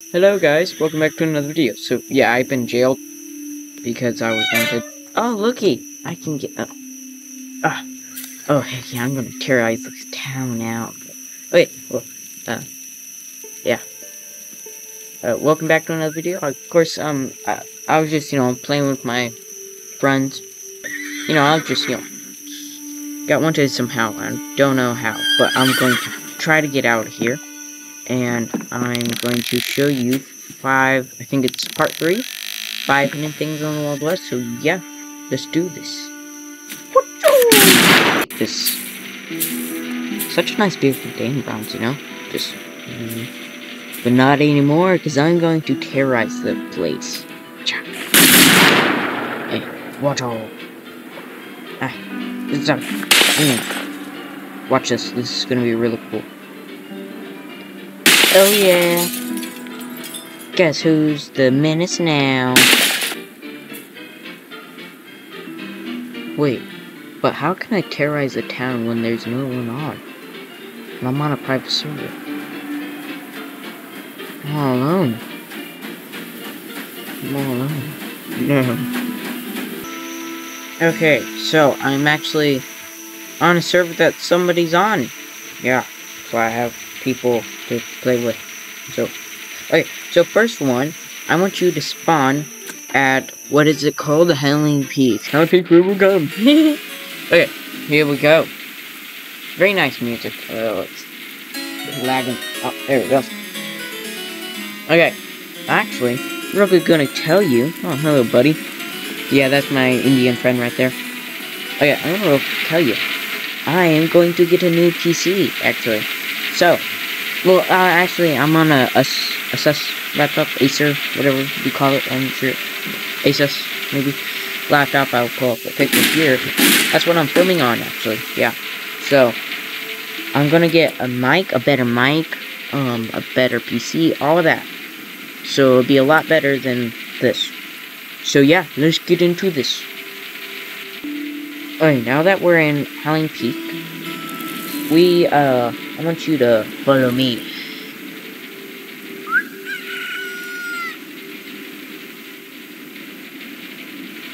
Hello guys, welcome back to another video. So yeah, I've been jailed because I was wanted. Oh looky, I can get. Uh, ah, oh heck yeah, I'm gonna terrorize this town out. Wait, well, uh, yeah. Uh, welcome back to another video. Of course, um, I, I was just you know playing with my friends. You know, I just you know got wanted somehow. I don't know how, but I'm going to try to get out of here and I'm going to show you five, I think it's part three, five hidden things on the Wild West, so yeah, let's do this. This, such a nice beautiful day in Browns, you know, just, mm, but not anymore, because I'm going to terrorize the place. Hey, watch out. Ah, mm. Watch this, this is gonna be really cool. Oh yeah. Guess who's the menace now? Wait, but how can I terrorize a town when there's no one on? And I'm on a private server. I'm all alone. I'm all alone. No. Okay, so I'm actually on a server that somebody's on. Yeah, so I have people to play with. So, okay, so first one, I want you to spawn at, what is it called? The Howling Peak. Howling Peak, we will come. okay, here we go. Very nice music. Oh, it's lagging. Oh, there we go. Okay, actually, really gonna tell you. Oh, hello, buddy. Yeah, that's my Indian friend right there. Okay, I'm gonna tell you. I am going to get a new PC, actually. So, well, uh, actually, I'm on a, Asus laptop, Acer, whatever you call it, I'm sure. Asus, maybe. Laptop, I'll pull up the picture here. That's what I'm filming on, actually, yeah. So, I'm gonna get a mic, a better mic, um, a better PC, all of that. So, it'll be a lot better than this. So, yeah, let's get into this. Alright, now that we're in Howling Peak, we, uh, I want you to follow me.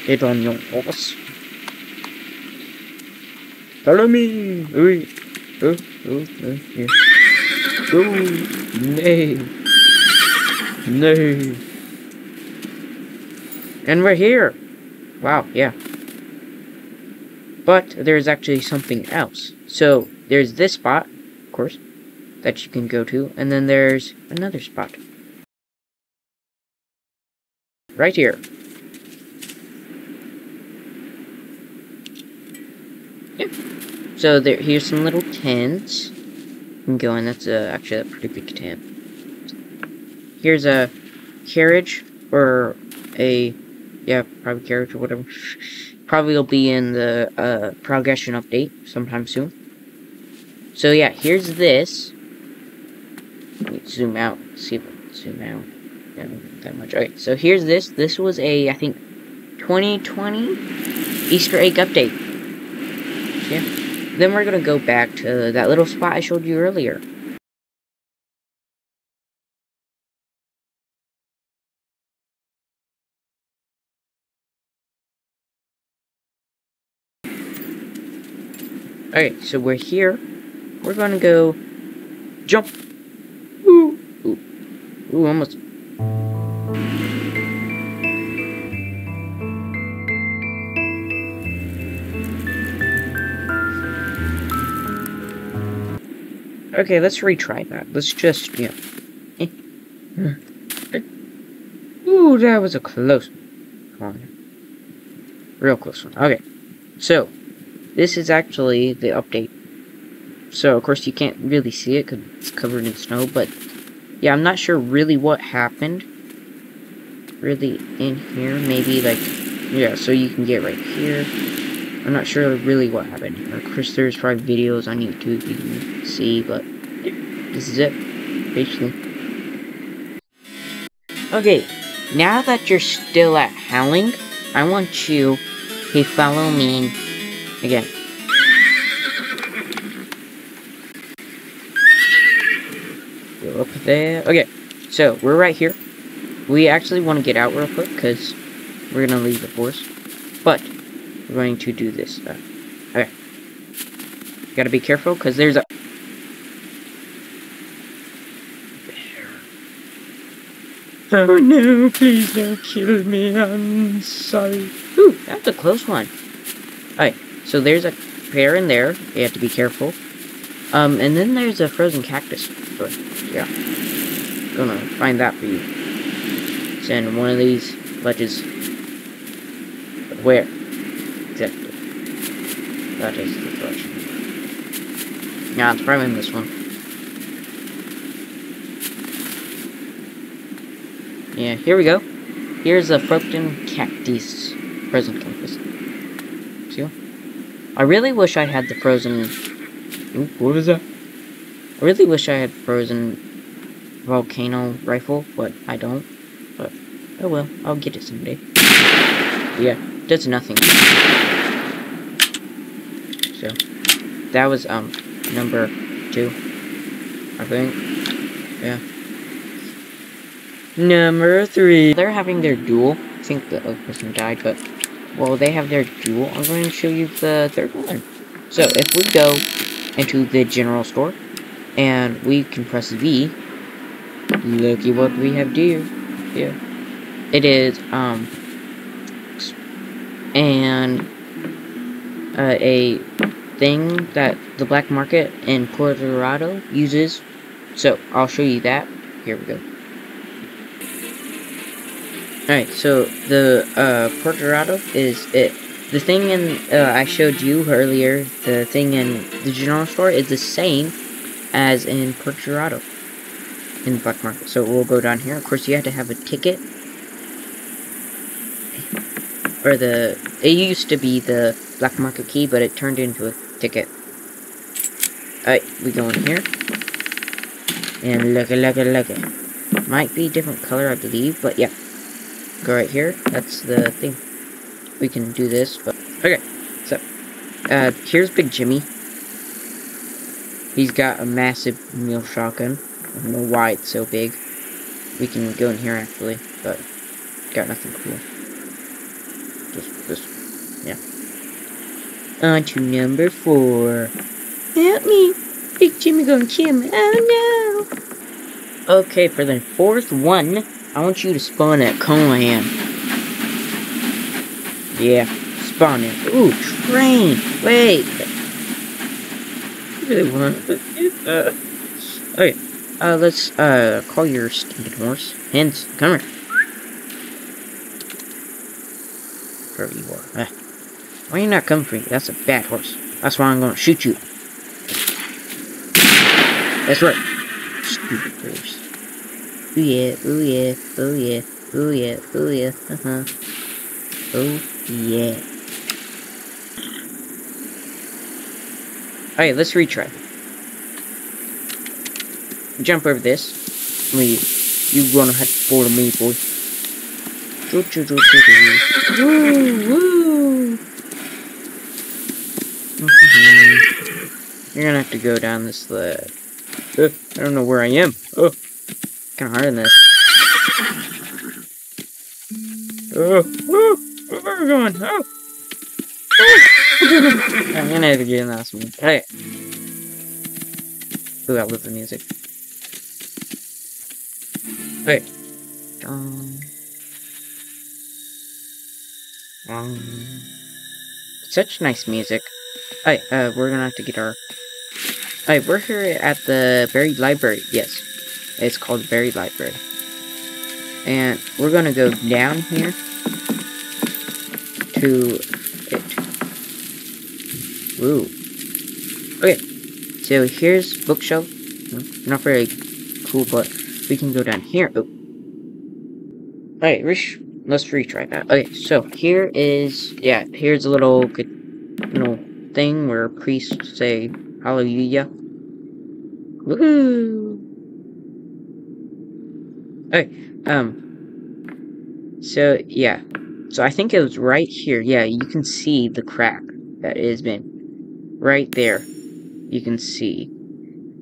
Get on your horse. Follow me! Oi. Oh, oh, oh, yeah. Go! Nay! Nay! And we're here! Wow, yeah. But there's actually something else. So, there's this spot, of course, that you can go to, and then there's another spot. Right here. Yeah. So there, here's some little tents. You can go in. That's a, actually a pretty big tent. Here's a carriage or a yeah, private carriage or whatever. Probably will be in the uh, progression update sometime soon. So yeah, here's this. Zoom out. See zoom out. Yeah, that much. Okay, so here's this. This was a, I think, 2020 Easter egg update. Yeah. Then we're gonna go back to that little spot I showed you earlier. Okay, so we're here. We're gonna go jump. Ooh, ooh, ooh, almost. Okay, let's retry that. Let's just, yeah. Eh. Hmm. Ooh, that was a close one. Come on. Real close one. Okay. So, this is actually the update. So, of course, you can't really see it because it's covered in snow, but yeah, I'm not sure really what happened. Really in here, maybe like, yeah, so you can get right here. I'm not sure really what happened. Of course, there's probably videos on YouTube you can see, but this is it, basically. Okay, now that you're still at Howling, I want you to follow me again. Up there. Okay, so we're right here. We actually want to get out real quick because we're going to leave the forest. But we're going to do this. Uh, okay. You gotta be careful because there's a. Oh no, please don't kill me, I'm sorry. Ooh, that's a close one. Alright, so there's a bear in there, you have to be careful. Um, and then there's a frozen cactus. But, yeah. Gonna find that for you. Send one of these ledges. Where? Exactly. That is the direction. Yeah, it's probably in this one. Yeah, here we go. Here's a frozen cactus frozen cactus. See? I really wish I had the frozen. Ooh, what was that? I really wish I had frozen volcano rifle, but I don't. But oh well, I'll get it someday. Yeah, does nothing. So that was um number two, I think. Yeah. Number three. They're having their duel. I think the other person died, but while they have their duel, I'm going to show you the third one. So if we go into the general store and we can press V, looky what we have here. Yeah. It is um and uh, a thing that the black market in Puerto Dorado uses. So I'll show you that. Here we go. Alright, so the uh, Puerto Dorado is it. The thing in uh, I showed you earlier, the thing in the general store is the same as in Puerto Dorado in the black market. So we'll go down here. Of course, you have to have a ticket. Or the, it used to be the black market key, but it turned into a ticket. Alright, we go in here. And look at, look at, look at. Might be different color, I believe, but yeah. Go right here. That's the thing. We can do this, but... Okay, so... Uh, here's Big Jimmy. He's got a massive meal shotgun. I don't know why it's so big. We can go in here, actually, but... Got nothing cool. Just, just... Yeah. On to number four. Help me! Big Jimmy gonna kill me. Oh no! Okay, for the fourth one, I want you to spawn at Colan. Yeah, spawn it. Ooh, train! Wait! Really want uh, Okay, uh, let's, uh, call your stinking horse. Hands, come here. Wherever you are. Uh, why are you not coming for me? That's a bad horse. That's why I'm gonna shoot you. That's right. Stupid horse. Ooh yeah, ooh yeah, ooh yeah, ooh yeah, ooh yeah, uh-huh. Oh yeah. Alright, let's retry. Jump over this. We, you gonna have to follow me, boy. Woo, woo. You're gonna have to go down this ledge. Uh, I don't know where I am. Oh, kind of hard in this. Oh, woo, where are we going? Oh. I'm gonna have to get in that one. Hey. Ooh, I love the music. Hey. Um. Um. Such nice music. Alright, uh, we're gonna have to get our Alright, we're here at the Buried Library. Yes. It's called Buried Library. And we're gonna go down here to it. Ooh. Okay. So here's bookshelf. Not very cool, but we can go down here. Oh. Alright, let's retry that. Okay, so here is yeah, here's a little little thing where priests say Hallelujah. Woohoo! Okay, um, so, yeah. So I think it was right here. Yeah, you can see the crack that has been right there. You can see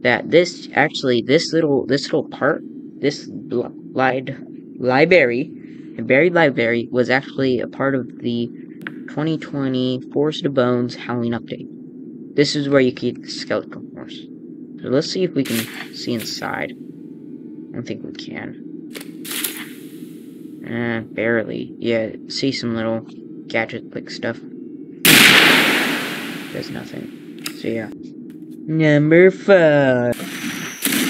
that this, actually, this little, this little part, this Lied Library, Buried Library was actually a part of the 2020 Forest of Bones Halloween update. This is where you keep the skeleton horse. So let's see if we can see inside. I don't think we can. Eh, barely. Yeah, see some little gadget-like stuff. There's nothing. So yeah. Number five.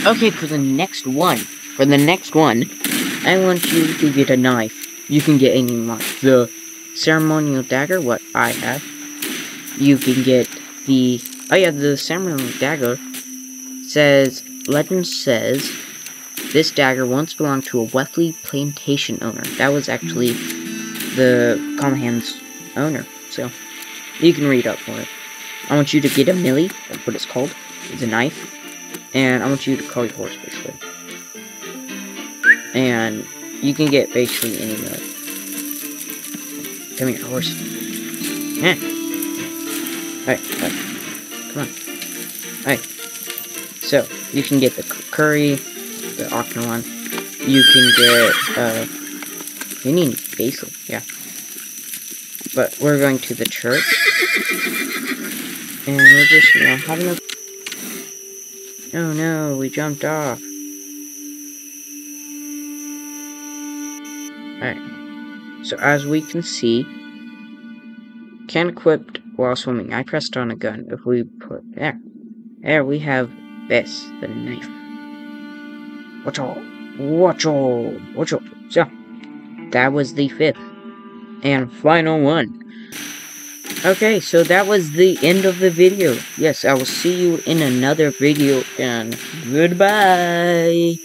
Okay, for the next one. For the next one, I want you to get a knife. You can get any knife. The ceremonial dagger, what I have. You can get the... Oh yeah, the ceremonial dagger says... Legend says... This dagger once belonged to a Wethley plantation owner. That was actually the Common Hand's owner. So, you can read up for it. I want you to get a melee, that's what it's called. It's a knife. And I want you to call your horse, basically. And you can get basically any melee. Come here, horse. Alright, alright. Come on. Alright. So, you can get the curry, the Octon one. You can get, uh, you need basil, yeah. But we're going to the church. And we're just, you know, having a... Oh no, we jumped off. Alright. So as we can see, can equipped while swimming. I pressed on a gun. If we put there, there we have this, the knife. Watch all, watch all, watch all. So that was the fifth and final one. Okay, so that was the end of the video. Yes, I will see you in another video, and goodbye.